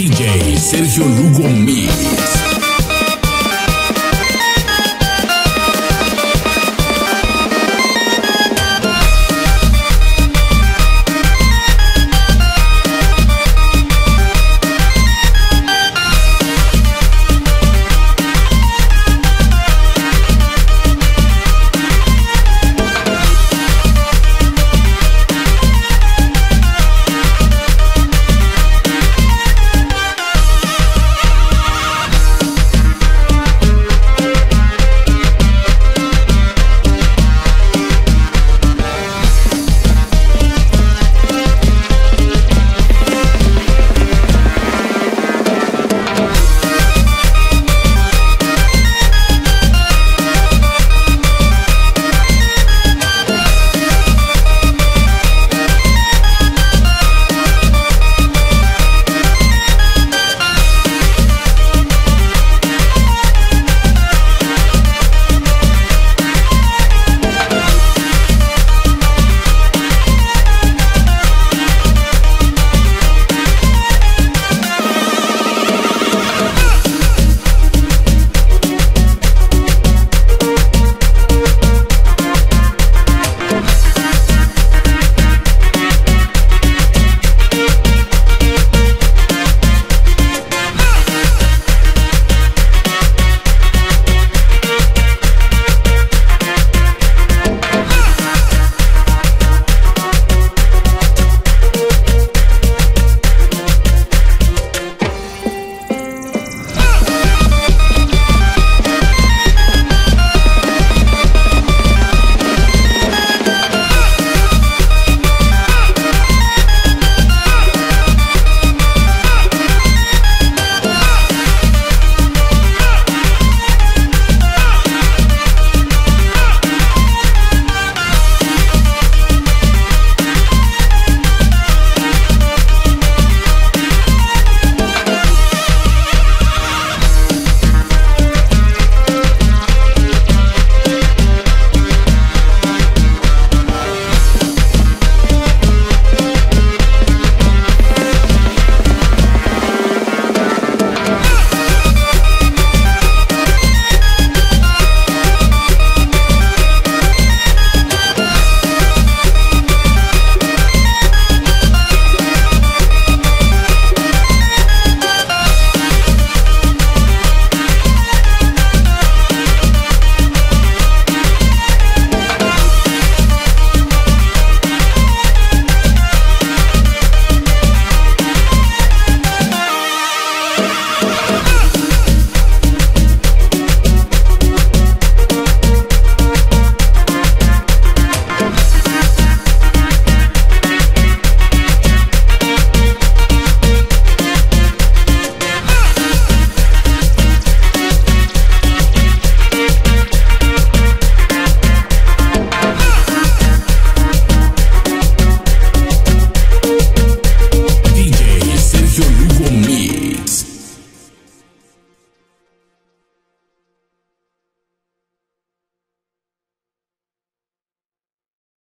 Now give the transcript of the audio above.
DJ Sergio Lugo Mix.